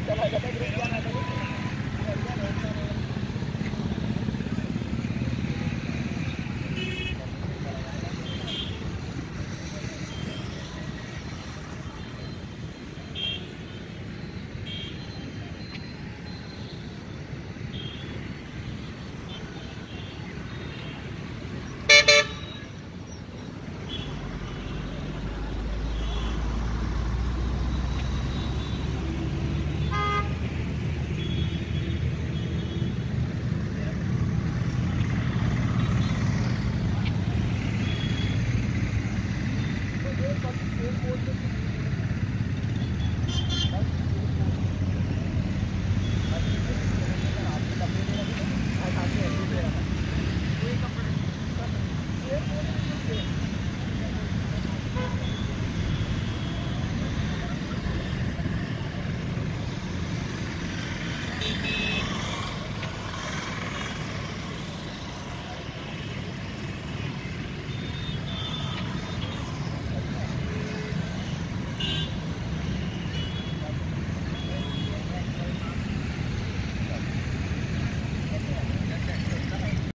चला you.